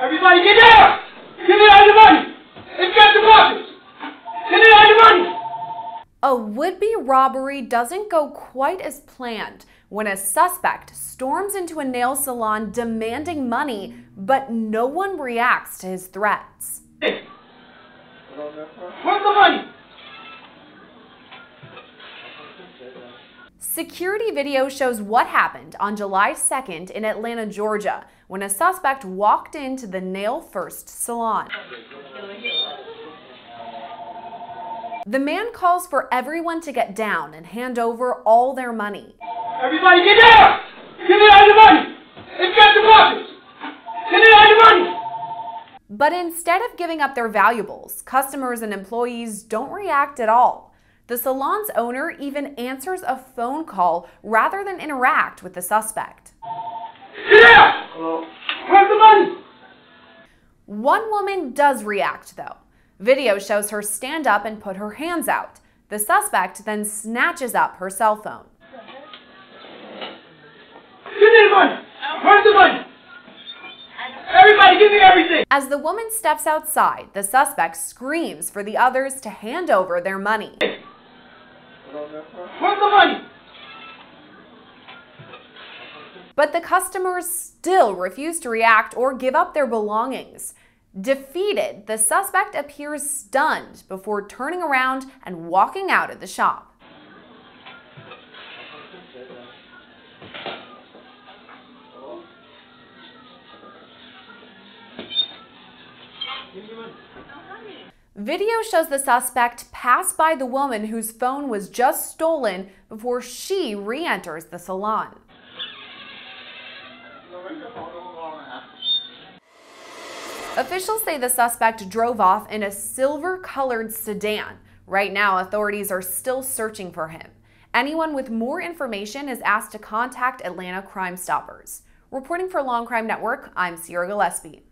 Everybody get down! Give me all your money! The pockets! Give me all your money! A would be robbery doesn't go quite as planned when a suspect storms into a nail salon demanding money, but no one reacts to his threats. Hey! Where's the money? Security video shows what happened on July 2nd in Atlanta, Georgia, when a suspect walked into the Nail First salon. The man calls for everyone to get down and hand over all their money. Everybody get down! Give me all your money! Inspect the pockets! Give me all your money! But instead of giving up their valuables, customers and employees don't react at all. The salon's owner even answers a phone call rather than interact with the suspect. Down! Where's the money? One woman does react, though. Video shows her stand up and put her hands out. The suspect then snatches up her cell phone. Give me the money! Where's the money? Everybody give me everything! As the woman steps outside, the suspect screams for the others to hand over their money. Where's the money? But the customers still refuse to react or give up their belongings. Defeated, the suspect appears stunned before turning around and walking out of the shop. Video shows the suspect pass by the woman whose phone was just stolen before she re enters the salon. Officials say the suspect drove off in a silver colored sedan. Right now, authorities are still searching for him. Anyone with more information is asked to contact Atlanta Crime Stoppers. Reporting for Law&Crime Network, I'm Sierra Gillespie.